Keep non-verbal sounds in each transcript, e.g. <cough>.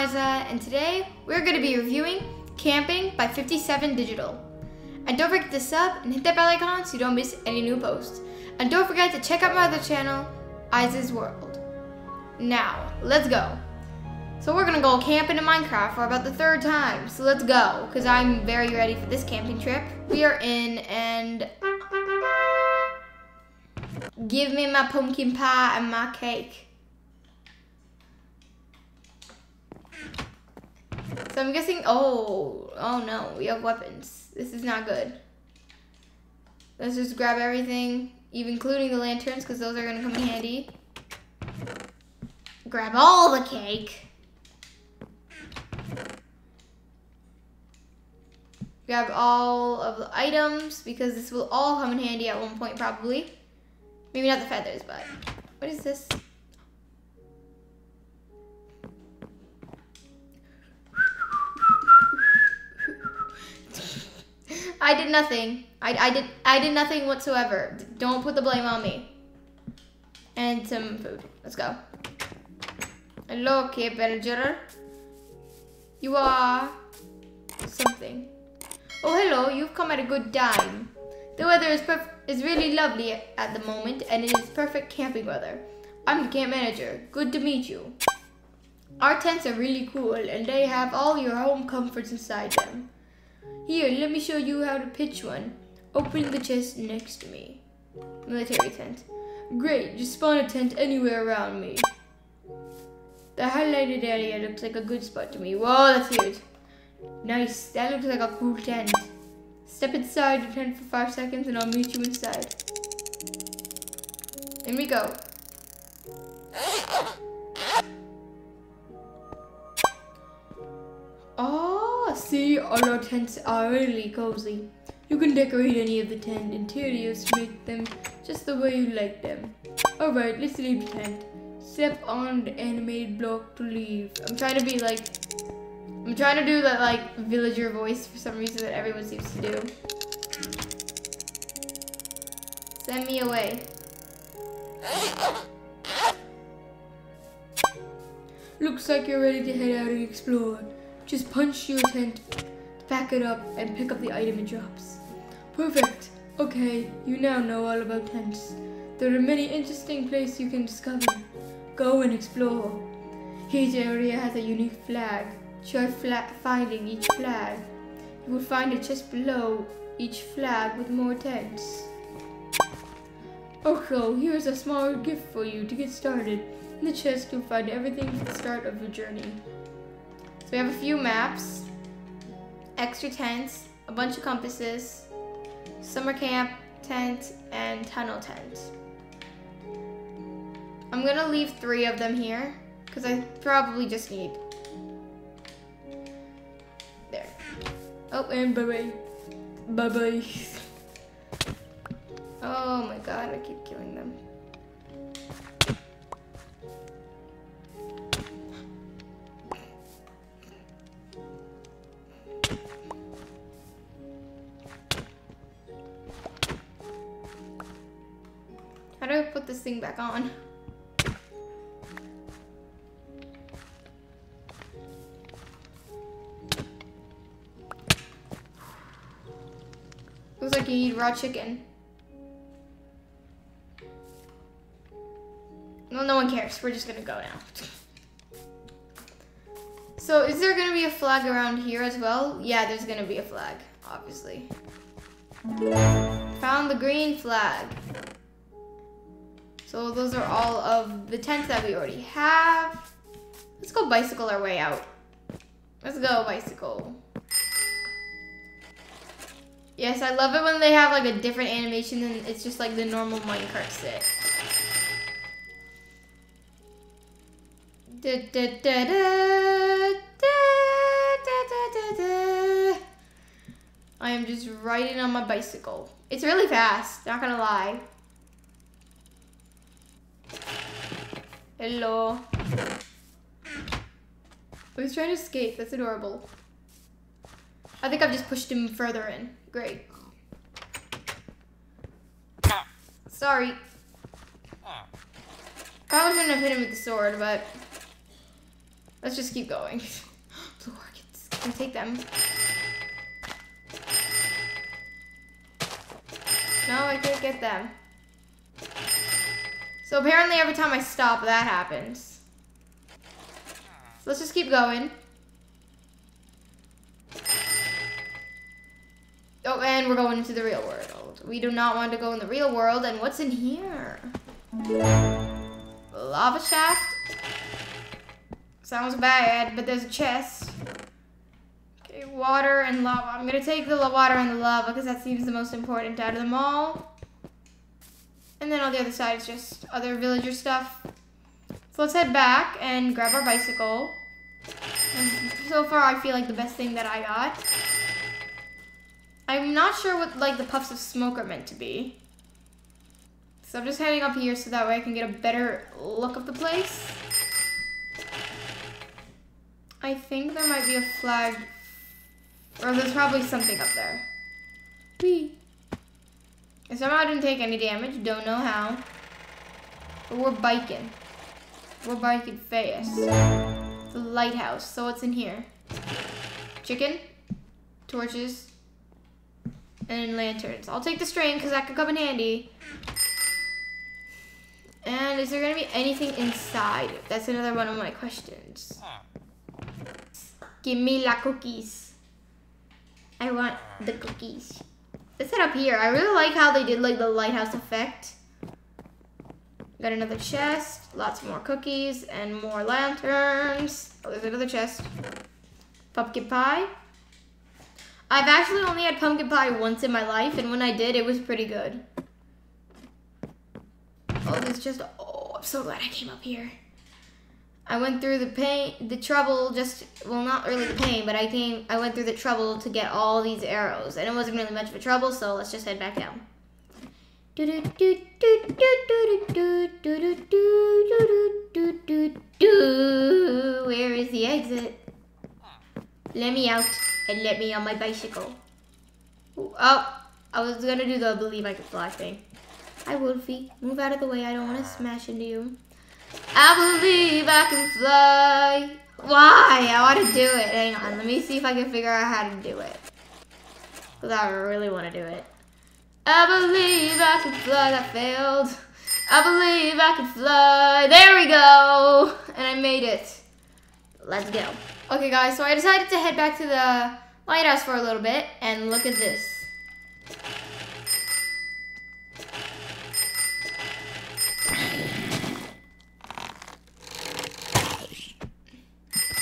And today we're going to be reviewing Camping by 57Digital. And don't forget to sub and hit that bell icon so you don't miss any new posts. And don't forget to check out my other channel, Aiza's World. Now, let's go. So we're gonna go camping in Minecraft for about the third time. So let's go, because I'm very ready for this camping trip. We are in and give me my pumpkin pie and my cake. So I'm guessing, oh, oh no, we have weapons. This is not good. Let's just grab everything, even including the lanterns, because those are gonna come in handy. Grab all the cake. Grab all of the items, because this will all come in handy at one point, probably. Maybe not the feathers, but what is this? I did nothing. I, I did I did nothing whatsoever. Don't put the blame on me. And some food. Let's go. Hello, Manager. You are something. Oh, hello. You've come at a good time. The weather is is really lovely at the moment, and it is perfect camping weather. I'm the camp manager. Good to meet you. Our tents are really cool, and they have all your home comforts inside them. Here, let me show you how to pitch one. Open the chest next to me. Military tent. Great, just spawn a tent anywhere around me. The highlighted area looks like a good spot to me. Whoa, that's huge. Nice, that looks like a cool tent. Step inside the tent for five seconds and I'll meet you inside. In we go. Oh, See, all our tents are really cozy. You can decorate any of the tent interiors to make them just the way you like them. Alright, let's leave the tent. Step on the animated block to leave. I'm trying to be like, I'm trying to do that like villager voice for some reason that everyone seems to do. Send me away. Looks like you're ready to head out and explore. Just punch your tent, pack it up, and pick up the item it drops. Perfect. Okay, you now know all about tents. There are many interesting places you can discover. Go and explore. Each area has a unique flag. Try finding each flag. You will find it just below each flag with more tents. Also, here's a small gift for you to get started. In the chest, you'll find everything for the start of your journey. So we have a few maps, extra tents, a bunch of compasses, summer camp tent, and tunnel tent. I'm gonna leave three of them here because I probably just need. There. Oh, and bye-bye. Bye-bye. <laughs> oh my god, I keep killing them. This thing back on? Looks like you need raw chicken. Well, no one cares. We're just gonna go now. so, is there gonna be a flag around here as well? Yeah, there's gonna be a flag, obviously. Found the green flag. So those are all of the tents that we already have. Let's go bicycle our way out. Let's go bicycle. Yes, I love it when they have like a different animation and it's just like the normal minecart sit. Da, da, da, I am just riding on my bicycle. It's really fast, not gonna lie. Hello. Oh, he's trying to escape. That's adorable. I think I've just pushed him further in. Great. Sorry. Probably shouldn't have hit him with the sword, but... Let's just keep going. <gasps> Blue orchids. Can I take them? No, I can't get them. So apparently every time I stop, that happens. So let's just keep going. Oh, and we're going into the real world. We do not want to go in the real world. And what's in here? Lava shaft. Sounds bad, but there's a chest. Okay, water and lava. I'm gonna take the water and the lava because that seems the most important out of them all. And then on the other side is just other villager stuff. So let's head back and grab our bicycle. And so far, I feel like the best thing that I got. I'm not sure what like the puffs of smoke are meant to be. So I'm just heading up here so that way I can get a better look of the place. I think there might be a flag, or there's probably something up there. Whee! I somehow didn't take any damage, don't know how. But we're biking. We're biking fast. The lighthouse, so what's in here? Chicken, torches, and lanterns. I'll take the string because that could come in handy. And is there gonna be anything inside? That's another one of my questions. Give me la cookies. I want the cookies. Let's up here. I really like how they did like the lighthouse effect. Got another chest, lots more cookies, and more lanterns. Oh, there's another chest. Pumpkin pie. I've actually only had pumpkin pie once in my life, and when I did, it was pretty good. Oh, there's just, oh, I'm so glad I came up here. I went through the pain, the trouble, just, well, not really the pain, but I came, I went through the trouble to get all these arrows, and it wasn't really much of a trouble, so let's just head back down. Where is the exit? Let me out and let me on my bicycle. Oh, I was gonna do the believe I could fly thing. Hi, Wolfie. Move out of the way. I don't want to smash into you. I believe I can fly. Why? I want to do it. Hang on. Let me see if I can figure out how to do it. Because I really want to do it. I believe I can fly. That failed. I believe I can fly. There we go. And I made it. Let's go. Okay, guys. So I decided to head back to the lighthouse for a little bit. And look at this.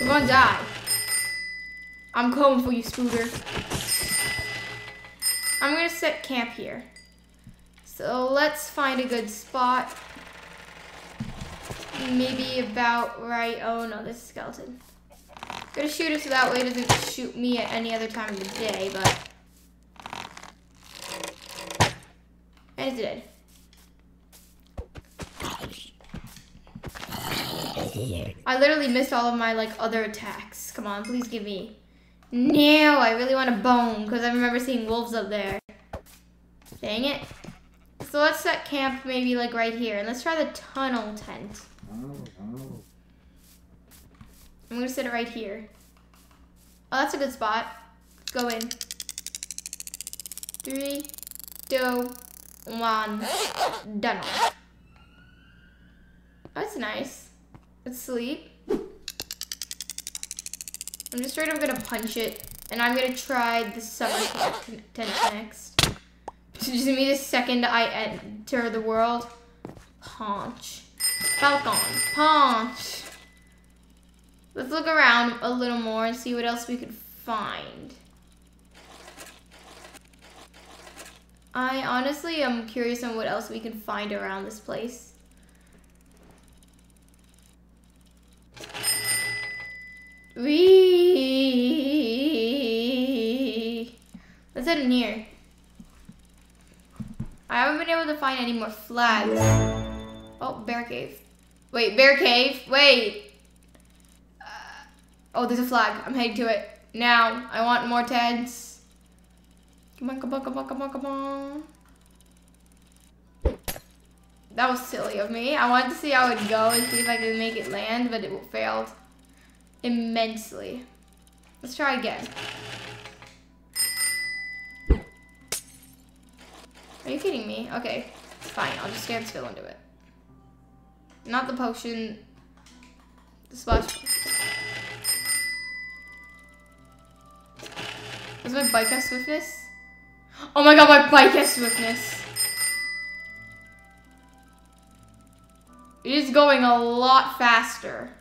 We're gonna die. I'm coming for you, Scooter. I'm gonna set camp here. So let's find a good spot. Maybe about right, oh no, this skeleton. Gonna shoot it so that way it doesn't shoot me at any other time of the day, but. And it's I literally missed all of my like other attacks. Come on, please give me. No, I really want a bone because I remember seeing wolves up there. Dang it. So let's set camp maybe like right here and let's try the tunnel tent. I'm gonna set it right here. Oh, that's a good spot. Go in. Three, two, one. Done. That's nice. Let's sleep. I'm just straight up gonna punch it. And I'm gonna try the summer tent next. Just give me the second I enter the world. Punch. Falcon. Punch. Let's look around a little more and see what else we could find. I honestly am curious on what else we can find around this place. Let's in here. I haven't been able to find any more flags. Oh, bear cave. Wait, bear cave. Wait. Uh, oh, there's a flag. I'm heading to it now. I want more tents. Come on, come on, come on, come on, come on. That was silly of me. I wanted to see how it would go and see if I could make it land, but it failed. immensely. Let's try again. Are you kidding me? Okay, fine. I'll just stand still and do it. Not the potion. The splash. Does my bike have swiftness? Oh my god, my bike has swiftness. It is going a lot faster.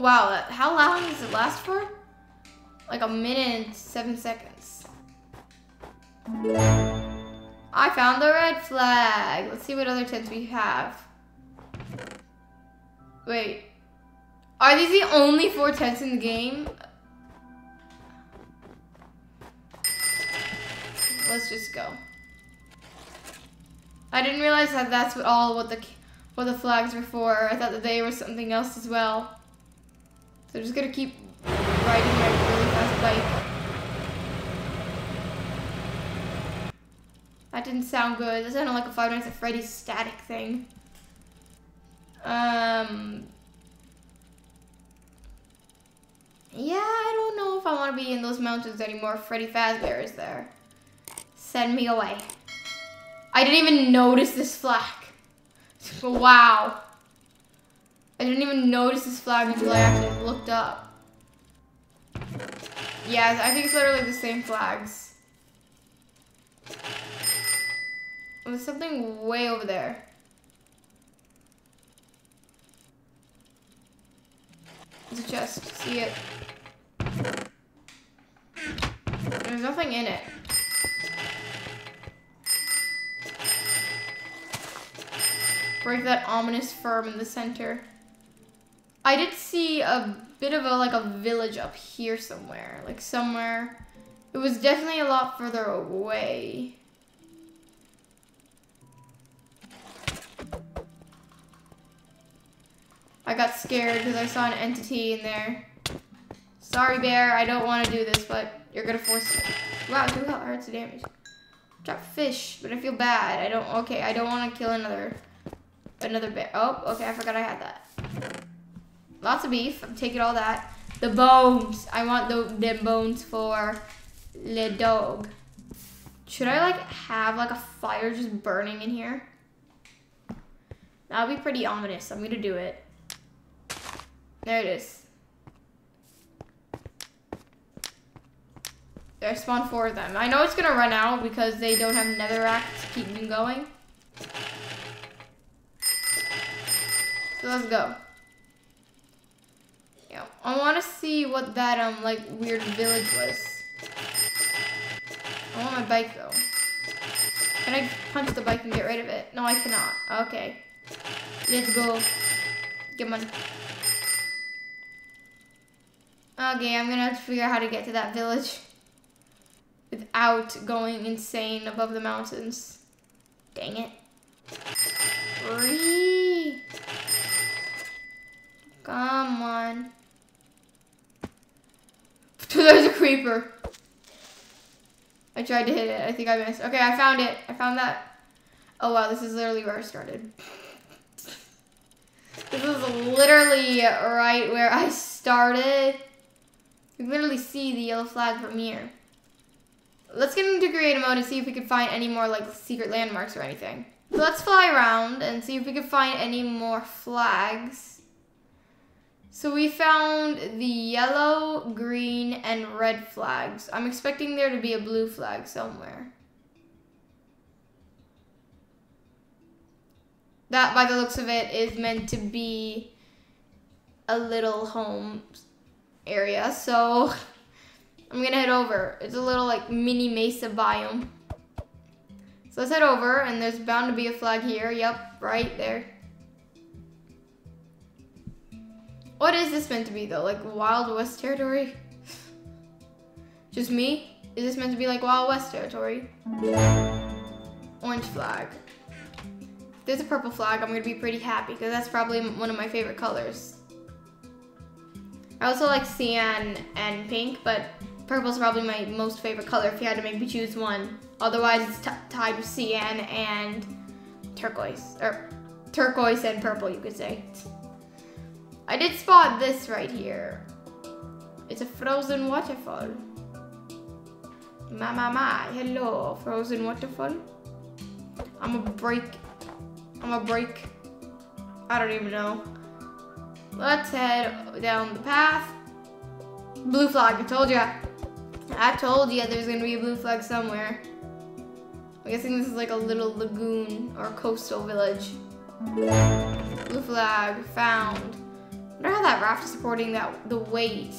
Wow, how long does it last for? Like a minute and seven seconds. I found the red flag. Let's see what other tents we have. Wait. Are these the only four tents in the game? Let's just go. I didn't realize that that's what all what the what the flags were for. I thought that they were something else as well. So I'm just gonna keep riding my really fast bike. That didn't sound good. That sounded like a Five Nights at Freddy's static thing. Um. Yeah, I don't know if I want to be in those mountains anymore. Freddy Fazbear is there. Send me away. I didn't even notice this flag. <laughs> wow. I didn't even notice this flag until I actually looked up. Yeah, I think it's literally the same flags. There's something way over there. It's a chest. See it. There's nothing in it. Break that ominous firm in the center. I did see a bit of a like a village up here somewhere. Like somewhere. It was definitely a lot further away. I got scared because I saw an entity in there. Sorry, bear. I don't want to do this, but you're going to force it. Wow, two hearts of damage. Drop fish, but I feel bad. I don't... Okay, I don't want to kill another... Another bear. Oh, okay. I forgot I had that. Lots of beef. I'm taking all that. The bones. I want the, the bones for the dog. Should I like have like a fire just burning in here? That would be pretty ominous. I'm gonna do it. There it is. There spawned four of them. I know it's gonna run out because they don't have netherrack to keep them going. So let's go. I want to see what that um like weird village was. I want my bike though. Can I punch the bike and get rid of it? No, I cannot. Okay. Let's go. Get money. Okay, I'm gonna have to figure out how to get to that village without going insane above the mountains. Dang it. Free. Come on. <laughs> There's a creeper. I tried to hit it. I think I missed. Okay, I found it. I found that. Oh, wow. This is literally where I started. this is literally right where I started. You can literally see the yellow flag from here. Let's get into creative mode and see if we can find any more like secret landmarks or anything. So let's fly around and see if we can find any more flags. So we found the yellow, green, and red flags. I'm expecting there to be a blue flag somewhere. That, by the looks of it, is meant to be a little home area. So <laughs> I'm gonna head over. It's a little like mini mesa biome. So let's head over and there's bound to be a flag here. Yep, right there. What is this meant to be though? Like Wild West territory? Just me? Is this meant to be like Wild West territory? Orange flag. If there's a purple flag, I'm gonna be pretty happy because that's probably one of my favorite colors. I also like cyan and pink, but purple is probably my most favorite color if you had to make me choose one. Otherwise, it's tied with cyan and turquoise. Or turquoise and purple, you could say. I did spot this right here. It's a frozen waterfall. My, my, my. Hello, frozen waterfall. I'm a break. I'm a break. I don't even know. Let's head down the path. Blue flag, I told ya. I told you there's gonna be a blue flag somewhere. I'm guessing this is like a little lagoon or coastal village. Blue flag found. Wonder how that raft is supporting that the weight.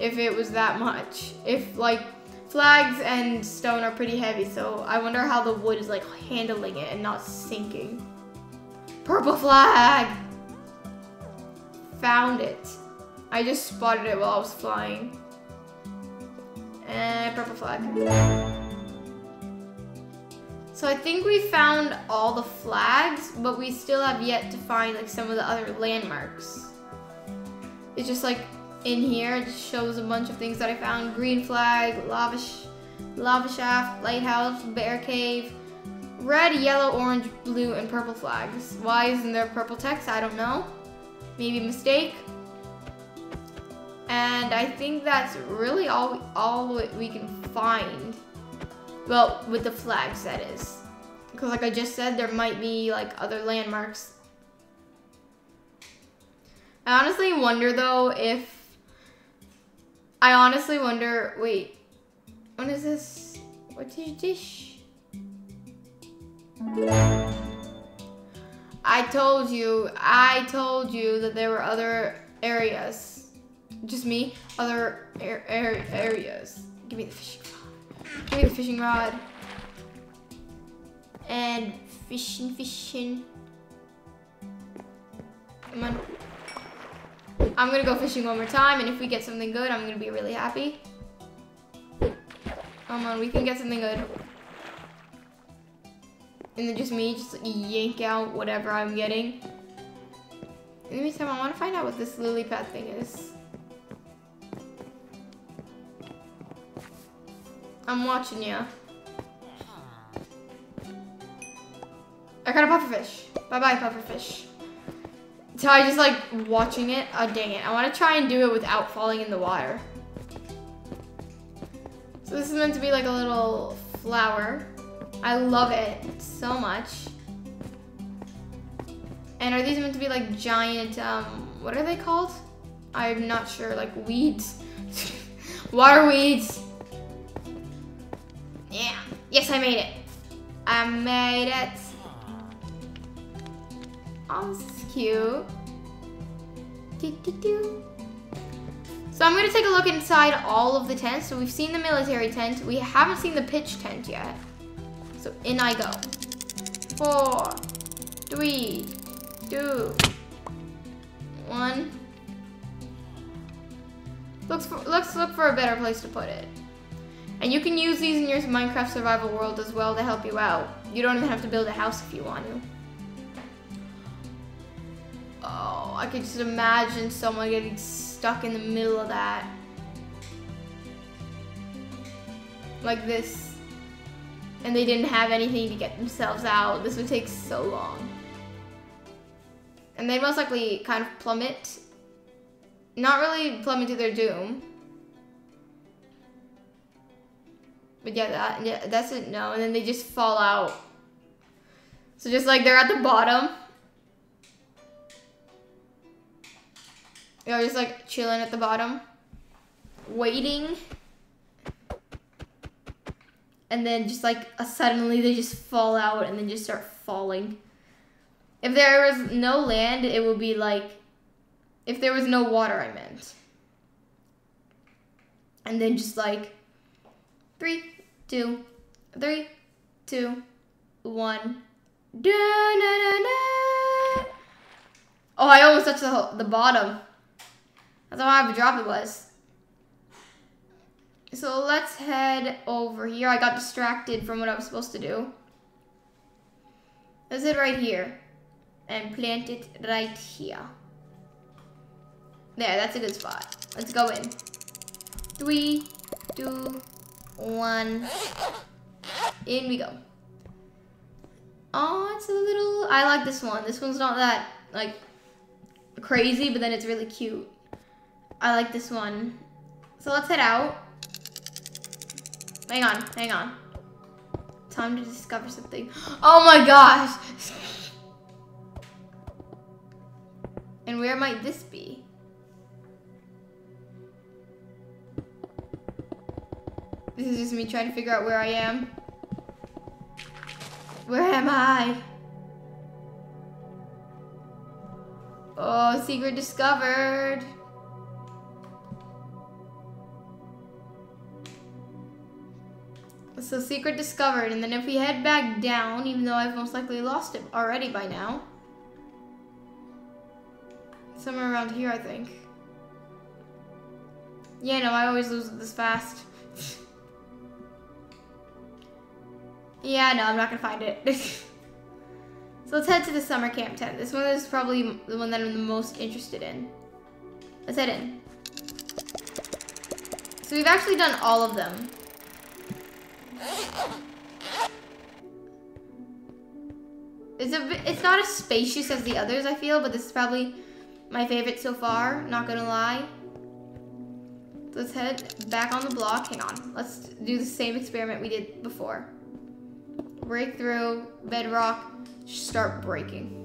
If it was that much. If like flags and stone are pretty heavy, so I wonder how the wood is like handling it and not sinking. Purple flag! Found it. I just spotted it while I was flying. And purple flag. So I think we found all the flags, but we still have yet to find like some of the other landmarks. It's just like in here, it shows a bunch of things that I found. Green flag, lava, sh lava shaft, lighthouse, bear cave, red, yellow, orange, blue, and purple flags. Why isn't there purple text? I don't know. Maybe mistake. And I think that's really all, all we can find. Well, with the flags, that is. Because like I just said, there might be like other landmarks. I honestly wonder though if... I honestly wonder, wait, what is this? What is this? I told you, I told you that there were other areas just me, other areas. Give me the fishing rod. Give me the fishing rod. And fishing, fishing. Come on. I'm gonna go fishing one more time, and if we get something good, I'm gonna be really happy. Come on, we can get something good. And then just me, just yank out whatever I'm getting. In the meantime, I wanna find out what this lily pad thing is. I'm watching you. I got a pufferfish. Bye-bye, pufferfish. So I just like watching it. Oh, dang it. I want to try and do it without falling in the water. So this is meant to be like a little flower. I love it so much. And are these meant to be like giant, um, what are they called? I'm not sure, like weeds. <laughs> Water weeds. Yeah. Yes, I made it. I made it. Is cute. So I'm gonna take a look inside all of the tents. So we've seen the military tent. We haven't seen the pitch tent yet. So in I go. Four, three, two, one. Looks for, let's look for a better place to put it. And you can use these in your Minecraft survival world as well to help you out. You don't even have to build a house if you want to. I could just imagine someone getting stuck in the middle of that. Like this. And they didn't have anything to get themselves out. This would take so long. And they'd most likely kind of plummet. Not really plummet to their doom But yeah, that, yeah, that's it. No, and then they just fall out. So just like they're at the bottom. They're just like chilling at the bottom, waiting. And then just like uh, suddenly they just fall out and then just start falling. If there was no land, it would be like, if there was no water, I meant. And then just like, three, two, three, two, one. Da, da, da, oh, I almost touched the, the bottom. That's how high of a drop it was. So let's head over here. I got distracted from what I was supposed to do. Let's right here and plant it right here. There, that's a good spot. Let's go in. Three, two, one. in we go. Oh, it's a little. I like this one. This one's not that like crazy, but then it's really cute. I like this one. So let's head out. Hang on, hang on. Time to discover something. <gasps> Oh my gosh! <laughs> and where might this be? This is just me trying to figure out where I am. Where am I? Oh, secret discovered. So secret discovered, and then if we head back down, even though I've most likely lost it already by now. Somewhere around here, I think. Yeah, no, I always lose it this fast. <laughs> yeah, no, I'm not gonna find it. <laughs> so let's head to the summer camp tent. This one is probably the one that I'm the most interested in. Let's head in. So we've actually done all of them. It's a bit, it's not as spacious as the others, I feel, but this is probably my favorite so far, not gonna lie. Let's head back on the block. Hang on. Let's do the same experiment we did before. Break through, bedrock, start breaking.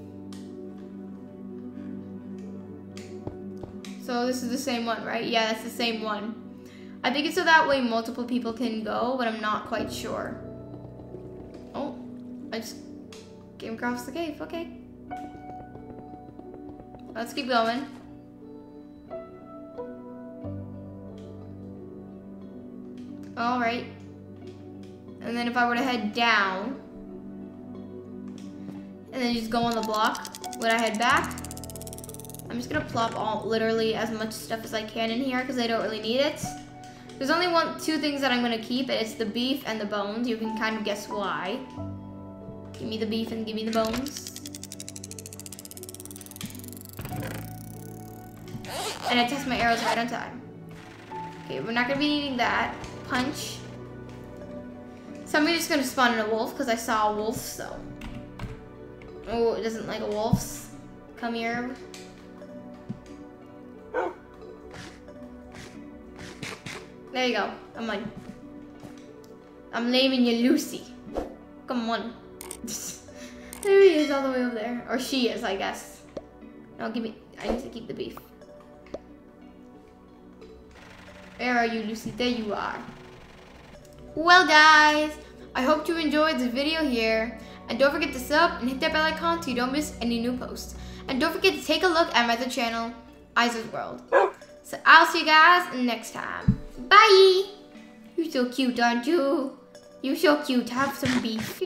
So this is the same one, right? Yeah, that's the same one. I think it's so that way multiple people can go, but I'm not quite sure. Oh, I just came across the cave. Okay. Let's keep going. All right. And then if I were to head down, and then just go on the block, would I head back? I'm just gonna plop all literally as much stuff as I can in here because I don't really need it. There's only one, two things that I'm gonna keep, and it's the beef and the bones. You can kind of guess why. Give me the beef and give me the bones. And I test my arrows right on time. Okay, we're not gonna be needing that. Punch. So I'm just gonna spawn in a wolf because I saw a wolf, so. Oh, it doesn't like a wolf's. Come here. There you go. I'm on. I'm naming you Lucy. Come on. <laughs> there he is all the way over there. Or she is, I guess. No, give me. I need to keep the beef. Where are you, Lucy? There you are. Well, guys, I hope you enjoyed the video here. And don't forget to sub and hit that bell icon so you don't miss any new posts. And don't forget to take a look at my other channel, Aiza's World. So I'll see you guys next time. Bye! You're so cute, aren't you? You're so cute. Have some beef.